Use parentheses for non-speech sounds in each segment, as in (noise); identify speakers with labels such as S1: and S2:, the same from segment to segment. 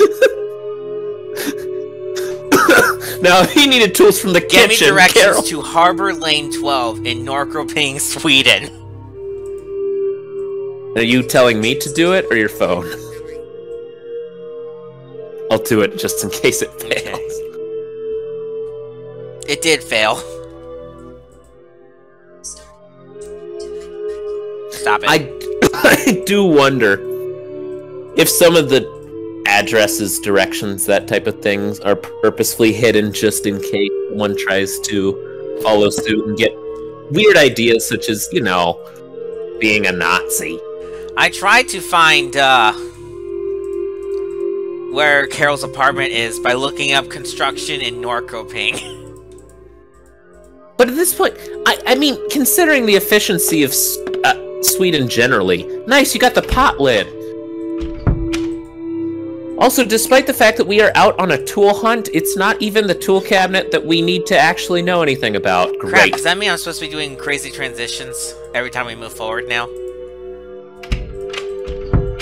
S1: (coughs) now, he needed tools from the
S2: kitchen. Give
S1: me
S2: directions
S1: Carol.
S2: to Harbor Lane 12 in Norrköping, Sweden.
S1: Are you telling me to do it or your phone? I'll do it just in case it fails.
S2: It did fail. Stop it.
S1: I, (coughs) I do wonder if some of the addresses, directions, that type of things are purposefully hidden just in case one tries to follow suit and get weird ideas such as, you know, being a Nazi.
S2: I tried to find uh, where Carol's apartment is by looking up construction in Norrköping. (laughs)
S1: But at this point, I, I mean, considering the efficiency of uh, Sweden generally, nice, you got the pot lid. Also, despite the fact that we are out on a tool hunt, it's not even the tool cabinet that we need to actually know anything about.
S2: Crap,
S1: Great.
S2: does that mean I'm supposed to be doing crazy transitions every time we move forward now?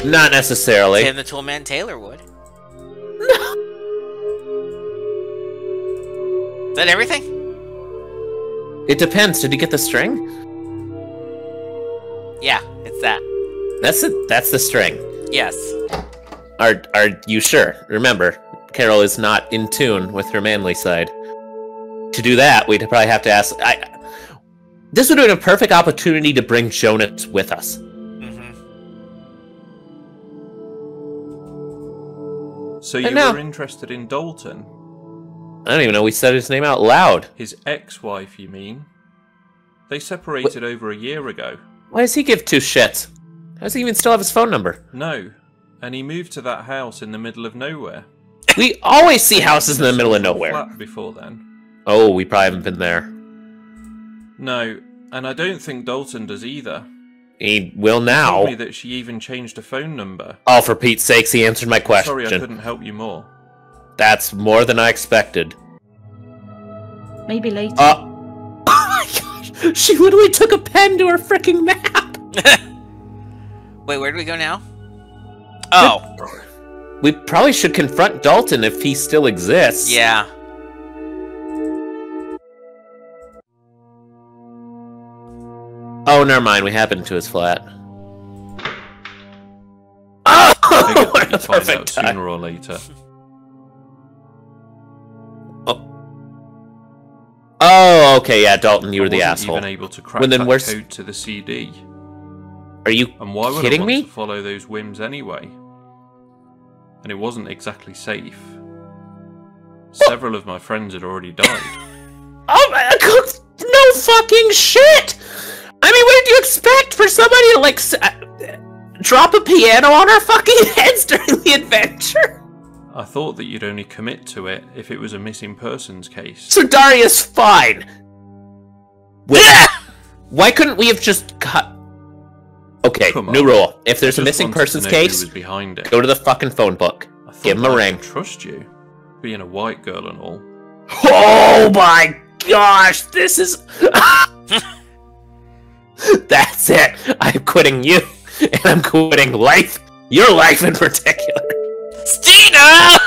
S1: Not necessarily.
S2: Tim the Toolman Taylor would. No. (laughs) Is that everything?
S1: It depends. Did you get the string?
S2: Yeah, it's that.
S1: That's it. That's the string.
S2: Yes.
S1: Are Are you sure? Remember, Carol is not in tune with her manly side. To do that, we'd probably have to ask. I. This would have been a perfect opportunity to bring Jonas with us.
S2: hmm
S3: So you were interested in Dalton?
S1: I don't even know we said his name out loud.
S3: His ex-wife, you mean? They separated over a year ago.
S1: Why does he give two shits? How does he even still have his phone number?
S3: No, and he moved to that house in the middle of nowhere.
S1: We always see houses in the middle of nowhere.
S3: Flat before then.
S1: Oh, we probably haven't been there.
S3: No, and I don't think Dalton does either.
S1: He will
S3: Told
S1: now.
S3: me that she even changed her phone number.
S1: Oh, for Pete's sakes, he answered my question.
S3: Sorry, I couldn't help you more.
S1: That's more than I expected.
S4: Maybe later.
S1: Uh. (laughs) Oh my gosh! She literally took a pen to her freaking map! (laughs)
S2: Wait, where do we go now? Oh,
S1: We probably should confront Dalton if he still exists.
S2: yeah.
S1: Oh, never mind. We happened to his flat. Oh!
S3: Figured (laughs)
S1: what a perfect
S3: out
S1: time.
S3: sooner or later.
S1: Oh, Oh, okay, yeah, Dalton, you
S3: I
S1: were the asshole.
S3: even able to crack
S1: Well, then
S3: that
S1: where's-
S3: code to the CD.
S1: Are you
S3: And why would
S1: kidding
S3: I want
S1: me?
S3: to follow those whims anyway? And it wasn't exactly safe. Several of my friends had already died. (laughs)
S1: Oh my god, no fucking shit! I mean, what did you expect for somebody to, like, s- uh, drop a piano on our fucking (laughs) heads during the adventure?
S3: I thought that you'd only commit to it if it was a missing persons case.
S1: So Darius, fine. Wait, (laughs) why couldn't we have just cut? Okay,
S3: Come
S1: new
S3: on.
S1: rule. If there's a missing persons case,
S3: behind it?
S1: go to the fucking phone book. Give him a
S3: I
S1: ring.
S3: Trust you, being a white girl and all.
S1: Oh my gosh, this is. (laughs) That's it. I'm quitting you, and I'm quitting life. Your life in particular.
S2: Stina!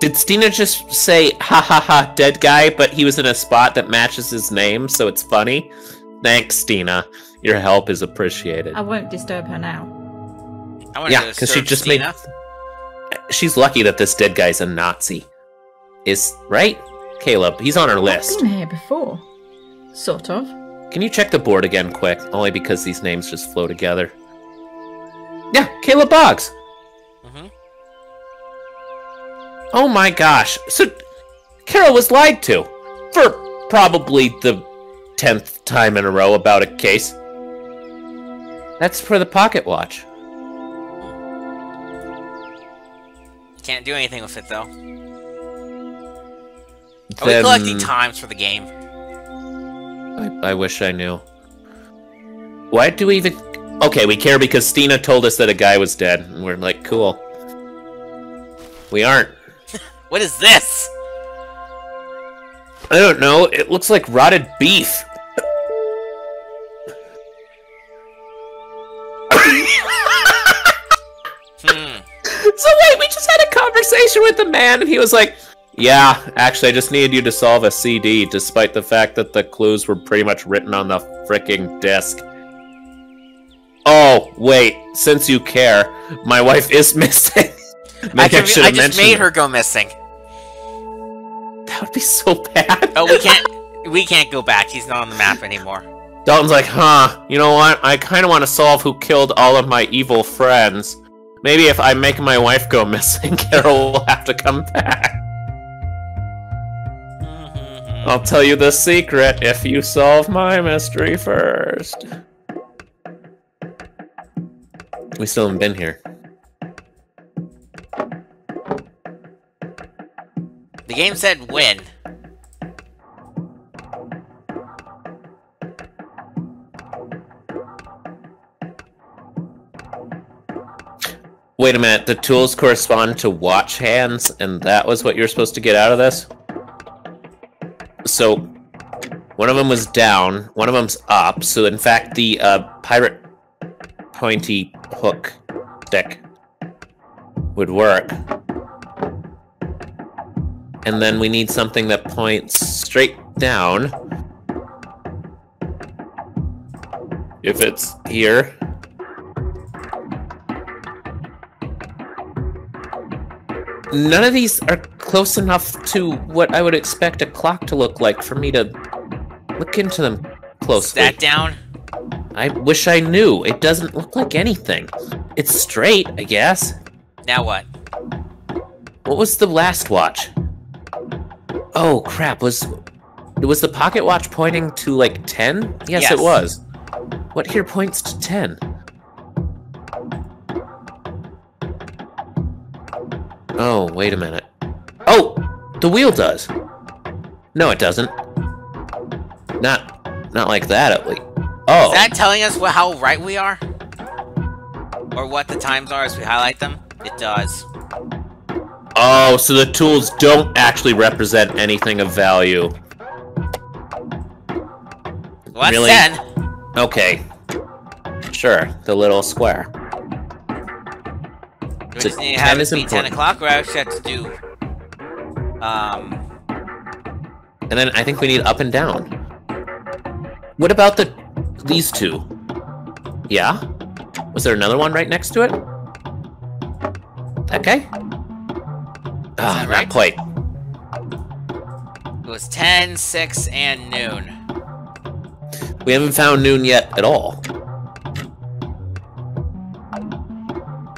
S1: Did Stina just say "ha ha ha" dead guy, but he was in a spot that matches his name, so it's funny? Thanks, Stina. Your help is appreciated.
S4: I won't disturb her now.
S2: I
S1: Yeah, because she just
S2: Stina.
S1: made. She's lucky that this dead guy's a Nazi. Is right, Caleb? He's on our
S4: I've
S1: list.
S4: been here before. Sort of.
S1: Can you check the board again, quick? Only because these names just flow together. Yeah, Caleb Boggs.
S2: Mhm.
S1: Oh my gosh. So, Carol was lied to for probably the tenth time in a row about a case. That's for the pocket watch.
S2: Can't do anything with it though. Are
S1: Then-
S2: we collecting times for the game?
S1: I, I wish I knew. Why do we even? Okay, we care because Stina told us that a guy was dead, and we're like, cool. We aren't.
S2: What is this?
S1: I don't know. It looks like rotted beef.
S2: Hmm.
S1: So wait, we just had a conversation with the man, and he was like, "Yeah, actually, I just needed you to solve a CD, despite the fact that the clues were pretty much written on the freaking disc." Oh wait, since you care, my wife is (laughs) missing.
S2: I,
S1: Maybe
S2: can-
S1: should
S2: I just
S1: mentioned
S2: made her go missing.
S1: That would be so bad.
S2: Oh, we can't. we can't go back. He's not on the map anymore.
S1: Dalton's like, huh, you know what? I kind of want to solve who killed all of my evil friends. Maybe if I make my wife go (laughs) missing, Carol will have to come back.
S2: Mhm.
S1: I'll tell you the secret if you solve my mystery first. We still haven't been here.
S2: The game said win.
S1: Wait a minute, the tools correspond to watch hands, and that was what you're supposed to get out of this? So, one of them was down, one of them's up, so in fact the uh, pirate pointy hook stick would work. And then we need something that points straight down. If it's here. None of these are close enough to what I would expect a clock to look like for me to look into them closely.
S2: Stat down.
S1: I wish I knew. It doesn't look like anything. It's straight, I guess.
S2: Now what?
S1: What was the last watch? Oh crap, was was the pocket watch pointing to like 10? Yes,
S2: Yes.
S1: it was. What here points to 10? Oh, wait a minute. Oh, the wheel does. No, it doesn't. Not not like that at least. Oh.
S2: Is that telling us what, how right we are? Or what the times are as we highlight them? It does.
S1: Oh, so the tools don't actually represent anything of value.
S2: What's
S1: Really?
S2: 10.
S1: Okay. Sure, the little square.
S2: We
S1: So
S2: just need to
S1: 10
S2: have it be 10 o'clock, or I actually have to do... Um...
S1: And then I think we need up and down. What about the these two? Yeah? Was there another one right next to it? That guy? Ah,
S2: right?
S1: not quite.
S2: It was 10, 6, and noon.
S1: We haven't found noon yet at all.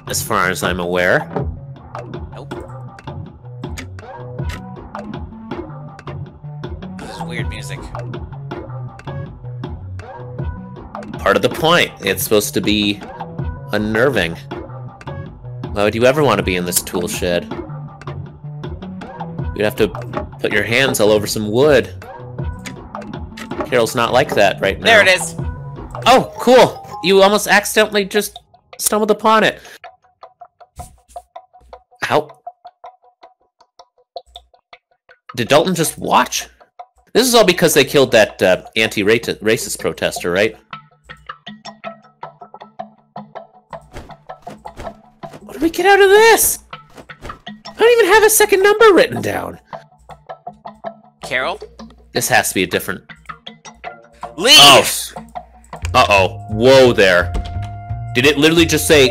S1: As far as I'm aware.
S2: Nope. This is weird music.
S1: Part of the point. It's supposed to be unnerving. Why would you ever want to be in this tool shed? You'd have to put your hands all over some wood. Carol's not like that right now.
S2: There it is!
S1: Oh, cool! You almost accidentally just stumbled upon it. How? Did Dalton just watch? This is all because they killed that uh, anti-racist protester, right? What do we get out of this? I don't even have a second number written down.
S2: Carol?
S1: This has to be a different
S2: Leave!
S1: Oh. Uh oh. Whoa there. Did it literally just say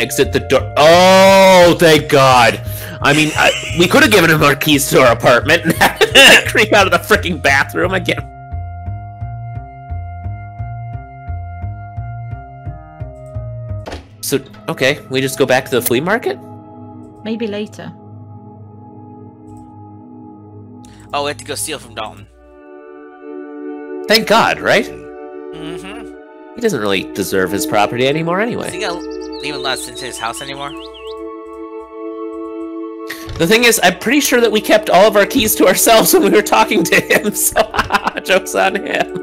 S1: exit the door? Oh, thank God. I mean, I, we could have given him our keys to our apartment (laughs) and had creep out of the freaking bathroom again. So, okay, we just go back to the flea market?
S4: Maybe later.
S2: Oh, we have to go steal from Dalton.
S1: Thank God, right?
S2: Mm-hmm.
S1: He doesn't really deserve his property anymore
S2: Is
S1: anyway.
S2: he gonna even let us into his house anymore?
S1: The thing is, I'm pretty sure that we kept all of our keys to ourselves when we were talking to him, (laughs) so (laughs) joke's on him.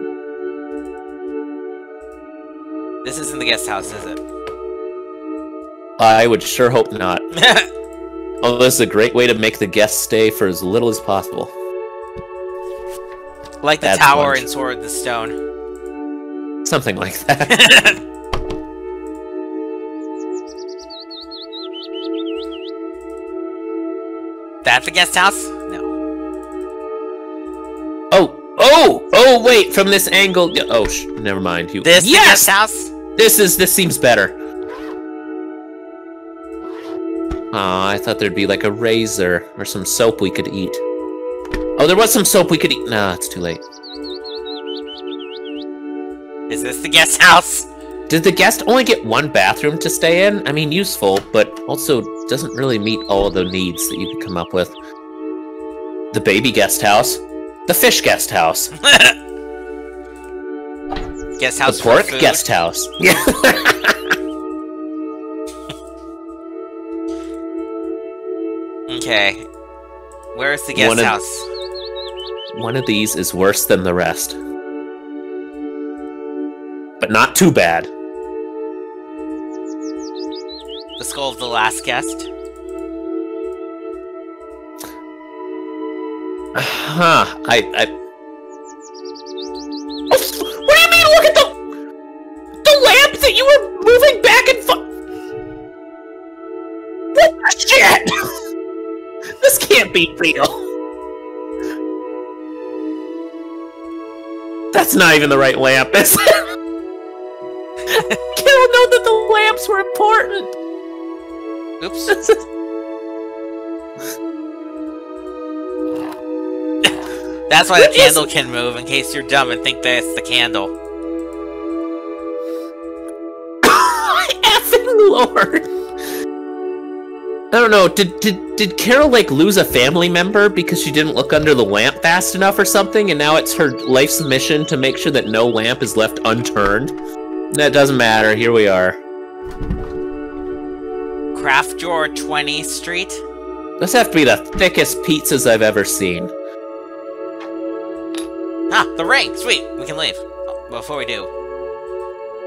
S2: This isn't the guest house, is it?
S1: I would sure hope not. (laughs) Although this is a great way to make the guests stay for as little as possible.
S2: Like the tower and sword the stone.
S1: Something like that. (laughs)
S2: That's the guest house? No.
S1: Oh, oh, oh! Wait, from this angle. Oh, never mind. You.
S2: This
S1: yes!
S2: guest house.
S1: This is. This seems better. Aw, I thought there'd be like a razor or some soap we could eat. Oh, there was some soap we could eat. Nah, it's too late.
S2: Is this the guest house?
S1: Did the guest only get one bathroom to stay in? I mean, useful, but also doesn't really meet all the needs that you could come up with. The baby guest house, the fish guest house, (laughs)
S2: guest house
S1: the pork guest house. (laughs) Yeah.
S2: Okay. Where's the guest
S1: One
S2: house?
S1: One of these is worse than the rest. But not too bad.
S2: The skull of the last guest?
S1: Huh. I. I... What do you mean? Look at the. The lamp that you were moving back and forth. What shit? (laughs) this can't be real. That's not even the right lamp, is it? Carol know that the lamps were important.
S2: Oops. (laughs) That's why the
S1: What is-
S2: candle can move, in case you're dumb and think that it's the candle. (laughs)
S1: effing lord. I don't know. Did did did Carol like lose a family member because she didn't look under the lamp fast enough or something, and now it's her life's mission to make sure that no lamp is left unturned? That doesn't matter. Here we are.
S2: Craft Drawer 20th Street?
S1: Those have to be the thickest pizzas I've ever seen.
S2: Ah, the ring! Sweet! We can leave. Oh, before we do.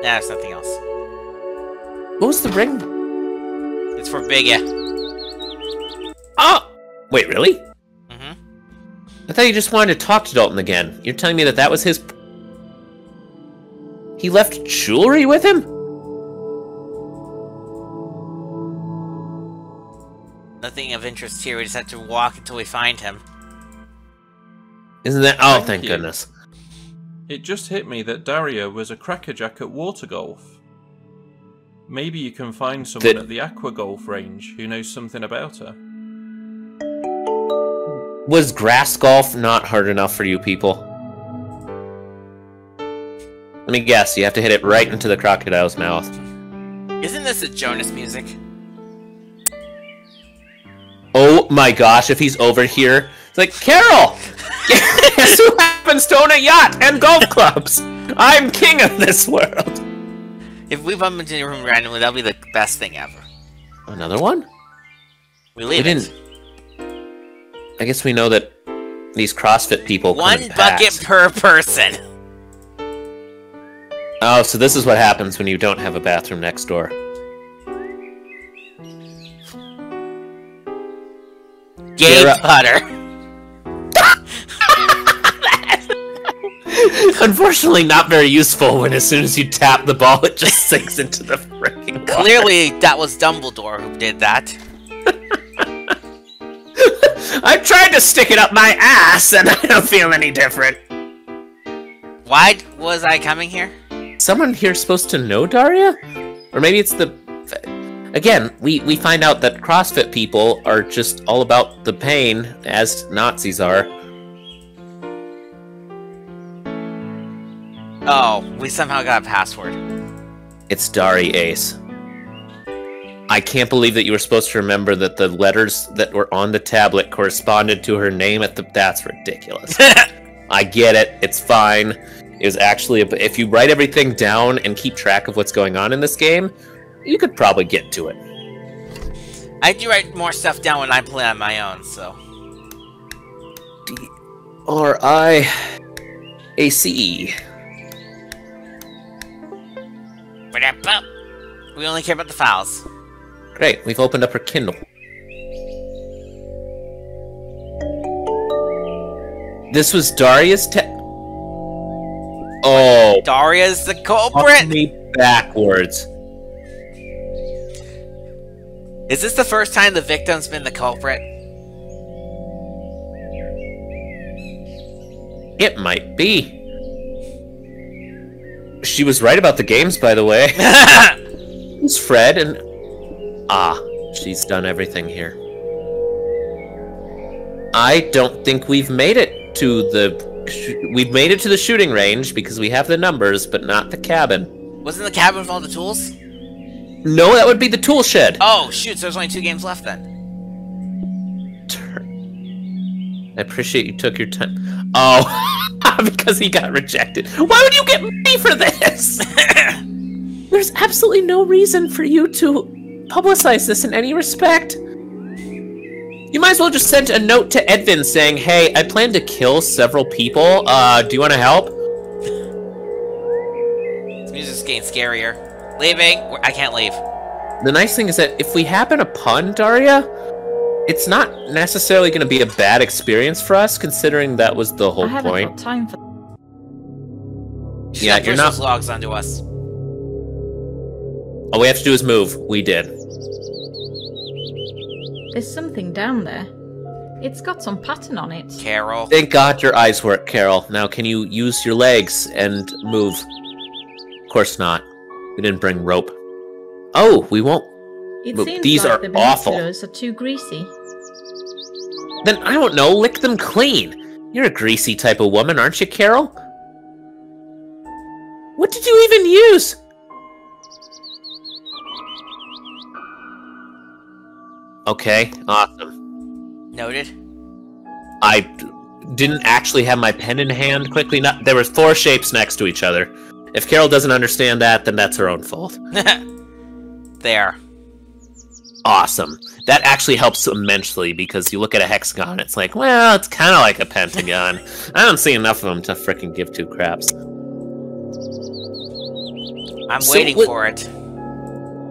S2: Nah, there's nothing else.
S1: What was the ring?
S2: It's for Biggie.
S1: Oh, wait, really?
S2: Mm-hmm.
S1: I thought you just wanted to talk to Dalton again. You're telling me that that was his. He left jewelry with him?
S2: Nothing of interest here. We just have to walk until we find him.
S1: Isn't that? Oh,
S3: Thank
S1: thank goodness.
S3: It just hit me that Daria was a crackerjack at water golf. Maybe you can find someone
S1: The-
S3: at the aqua golf range who knows something about her.
S1: Was grass golf not hard enough for you people? Let me guess, you have to hit it right into the crocodile's mouth.
S2: Isn't this a Jonas music?
S1: Oh my gosh, if he's over here, it's like, Carol! (laughs) Guess who happens to own a yacht and golf clubs? I'm king of this world!
S2: If we bump into your room randomly, that'll be the best thing ever.
S1: Another one?
S2: We
S1: We
S2: leave
S1: didn't.
S2: it.
S1: I guess we know that these CrossFit people
S2: One bucket per person.
S1: Oh, so this is what happens when you don't have a bathroom next door.
S2: Gay putter. (laughs)
S1: Unfortunately, not very useful when as soon as you tap the ball, it just sinks into the freaking.
S2: Clearly, that was Dumbledore who did that.
S1: I tried to stick it up my ass, and I don't feel any different.
S2: Why was I coming here?
S1: Someone here supposed to know Daria, or maybe it's the. Again, we we find out that CrossFit people are just all about the pain, as Nazis are.
S2: Oh, we somehow got a password.
S1: It's Dari Ace. I can't believe that you were supposed to remember that the letters that were on the tablet corresponded to her name at the. That's ridiculous. (laughs) I get it. It's fine. It was actually, a, if you write everything down and keep track of what's going on in this game, you could probably get to it.
S2: I do write more stuff down when I play on my own, so.
S1: D R I A C E.
S2: We only care about the files.
S1: Great, we've opened up her Kindle. This was Daria's te- Oh.
S2: Daria's the culprit!
S1: me backwards.
S2: Is this the first time the victim's been the culprit?
S1: It might be. She was right about the games, by the way. (laughs) It's Fred, and Ah, she's done everything here. I don't think we've made it to the. We've made it to the shooting range because we have the numbers, but not the cabin.
S2: Wasn't the cabin with all the tools?
S1: No, that would be the tool shed.
S2: Oh, shoot, so there's only two games left then.
S1: I appreciate you took your time. Oh, (laughs) because he got rejected. Why would you get me for this? (laughs) There's absolutely no reason for you to publicize this in any respect. You might as well just send a note to Edvin saying, "Hey, I plan to kill several people. Uh, do you want to help?"
S2: This music's getting scarier. Leaving. I can't leave.
S1: The nice thing is that if we happen upon Daria, it's not necessarily going to be a bad experience for us, considering that was the
S4: I
S1: whole
S4: haven't
S1: point.
S4: got time for.
S2: She's
S1: Yeah,
S2: got
S1: you're not-
S2: logs onto us.
S1: All we have to do is move. We did.
S4: There's something down there. It's got some pattern on it.
S2: Carol.
S1: Thank God your eyes work, Carol. Now, can you use your legs and move? Of course not. We didn't bring rope. Oh, we won't.
S4: It
S1: But
S4: seems
S1: these
S4: like
S1: are
S4: the
S1: awful.
S4: binoculars are too greasy.
S1: Then I don't know. Lick them clean. You're a greasy type of woman, aren't you, Carol? What did you even use? Okay, awesome.
S2: Noted.
S1: I didn't actually have my pen in hand quickly. Not there were four shapes next to each other. If Carol doesn't understand that, then that's her own fault. (laughs)
S2: there.
S1: Awesome. That actually helps immensely because you look at a hexagon, it's like, well, it's kind of like a pentagon. (laughs) I don't see enough of them to frickin' give two craps.
S2: I'm
S1: So
S2: waiting for it.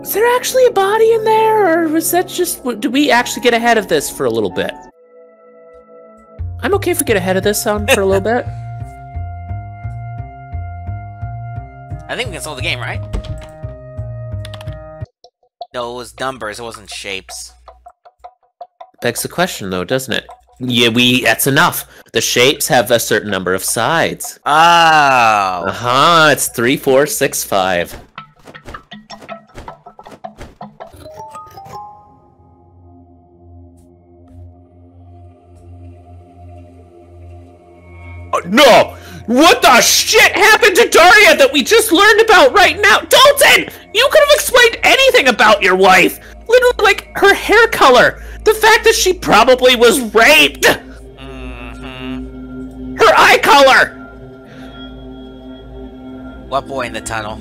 S1: Is there actually a body in there, or was that just? Do we actually get ahead of this for a little bit? I'm okay if we get ahead of this um, for a little bit. (laughs)
S2: I think we can solve the game, right? No, it was numbers. It wasn't shapes.
S1: Begs the question, though, doesn't it? Yeah, we. That's enough. The shapes have a certain number of sides.
S2: Oh.
S1: Uh huh. It's three, four, six, five. The shit happened to Daria that we just learned about right now? Dalton! You could have explained anything about your wife! Literally, like, her hair color! The fact that she probably was raped!
S2: hmm
S1: Her eye color!
S2: What boy in the tunnel?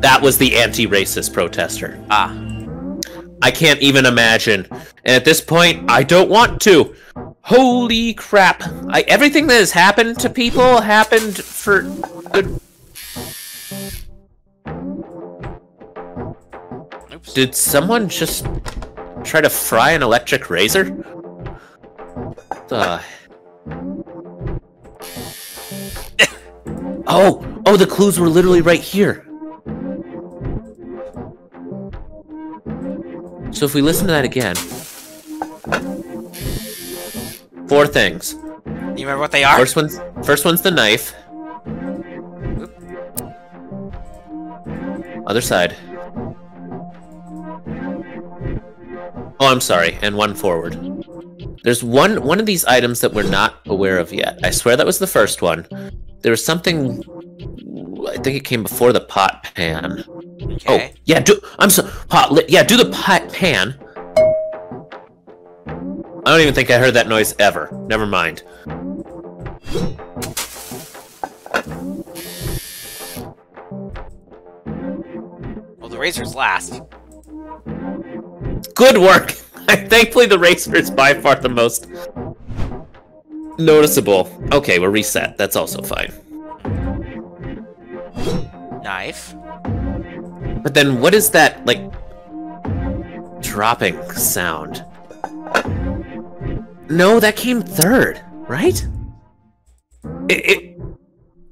S1: That was the anti racist protester.
S2: Ah.
S1: I can't even imagine. And at this point, I don't want to. Holy crap. I, everything that has happened to people happened for good.
S2: Oops.
S1: Did someone just try to fry an electric razor? The. (laughs) oh! Oh, the clues were literally right here. So if we listen to that again. Four things.
S2: You remember what they are?
S1: First one's first one's the knife. Other side. Oh, I'm sorry, and one forward. There's one one of these items that we're not aware of yet. I swear that was the first one. There was something. I think it came before the pot pan.
S2: Okay.
S1: Oh, yeah. Do I'm so pot. Yeah, do the pot pan. I don't even think I heard that noise ever. Never mind.
S2: Well, the razor's last.
S1: Good work. (laughs) Thankfully, the racer is by far the most noticeable. Okay, we're reset. That's also fine.
S2: Knife.
S1: But then, what is that like dropping sound? No, that came third, right? It, it,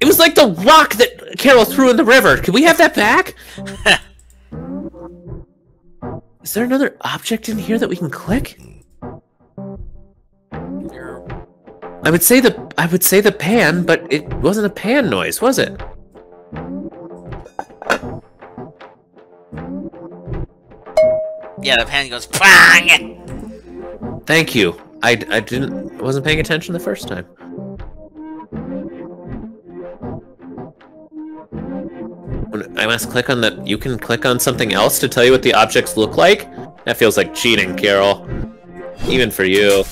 S1: it was like the rock that Carol threw in the river. Can we have that back? (laughs) Is there another object in here that we can click? I would say the I would say the pan, but it wasn't a pan noise, was it?
S2: Yeah, the pan goes bang.
S1: Thank you. I, I didn't wasn't paying attention the first time. I must click on that. You can click on something else to tell you what the objects look like. That feels like cheating, Carol. Even for you.